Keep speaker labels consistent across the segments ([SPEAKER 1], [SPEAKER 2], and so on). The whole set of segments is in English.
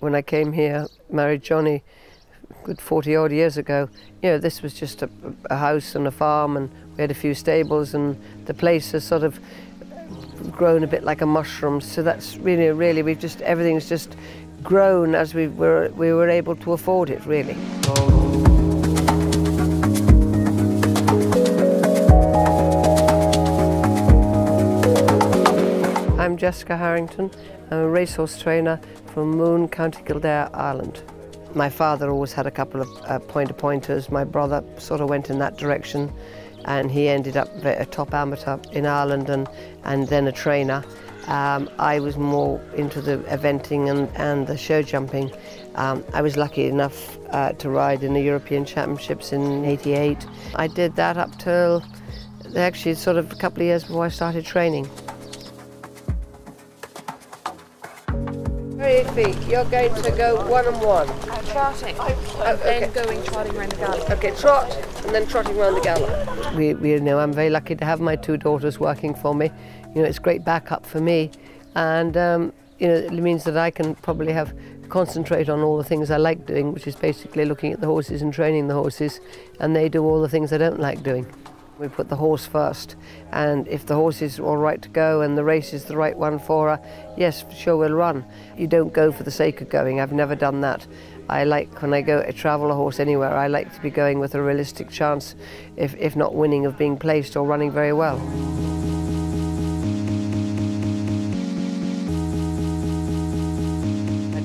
[SPEAKER 1] When I came here, married Johnny, good 40 odd years ago, you know, this was just a, a house and a farm and we had a few stables and the place has sort of grown a bit like a mushroom. So that's really, really, we've just, everything's just grown as we were, we were able to afford it, really. I'm Jessica Harrington. I'm a racehorse trainer from Moone, County Kildare, Ireland. My father always had a couple of uh, pointer pointers. My brother sort of went in that direction and he ended up a top amateur in Ireland and, and then a trainer. Um, I was more into the eventing and, and the show jumping. Um, I was lucky enough uh, to ride in the European Championships in 88. I did that up till actually sort of a couple of years before I started training. Three feet. You're going to go one and one.
[SPEAKER 2] Trotting. And
[SPEAKER 1] okay.
[SPEAKER 2] then going trotting around the gallop.
[SPEAKER 1] Okay, trot and then trotting around the gallop. We, we you know I'm very lucky to have my two daughters working for me. You know, it's great backup for me, and um, you know it means that I can probably have concentrate on all the things I like doing, which is basically looking at the horses and training the horses, and they do all the things I don't like doing. We put the horse first, and if the horse is all right to go and the race is the right one for her, yes, sure we'll run. You don't go for the sake of going. I've never done that. I like when I go to travel a horse anywhere, I like to be going with a realistic chance, if, if not winning, of being placed or running very well.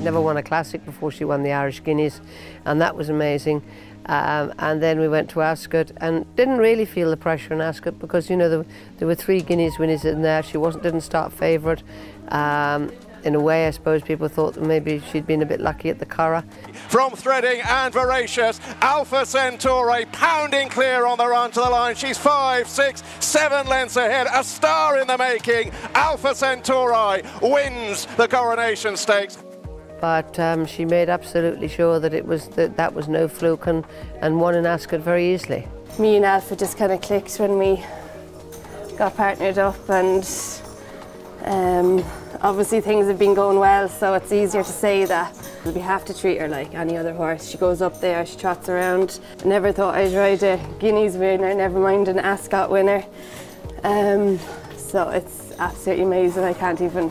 [SPEAKER 1] Never won a classic before she won the Irish Guineas, and that was amazing. Um, and then we went to Ascot and didn't really feel the pressure in Ascot because you know there, there were three Guineas winners in there. She wasn't didn't start favourite. Um, in a way, I suppose people thought that maybe she'd been a bit lucky at the Curragh.
[SPEAKER 3] From threading and voracious, Alpha Centauri pounding clear on the run to the line. She's five, six, seven lengths ahead. A star in the making. Alpha Centauri wins the Coronation Stakes
[SPEAKER 1] but um, she made absolutely sure that it was that that was no fluke and, and won in Ascot very easily.
[SPEAKER 4] Me and Alpha just kind of clicked when we got partnered up and um, obviously things have been going well so it's easier to say that. We have to treat her like any other horse. She goes up there, she trots around. I never thought I'd ride a Guineas winner, never mind an Ascot winner. Um, so it's absolutely amazing. I can't even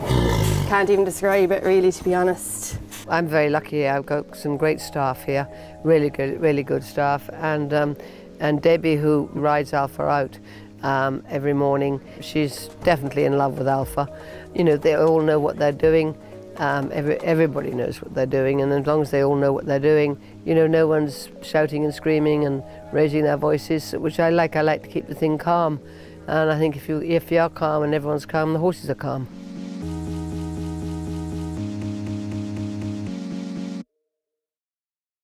[SPEAKER 4] can't even describe it really to be honest.
[SPEAKER 1] I'm very lucky. I've got some great staff here, really good, really good staff, and um, and Debbie who rides Alpha out um, every morning. She's definitely in love with Alpha. You know, they all know what they're doing. Um, every, everybody knows what they're doing, and as long as they all know what they're doing, you know, no one's shouting and screaming and raising their voices, which I like. I like to keep the thing calm, and I think if you if you are calm and everyone's calm, the horses are calm.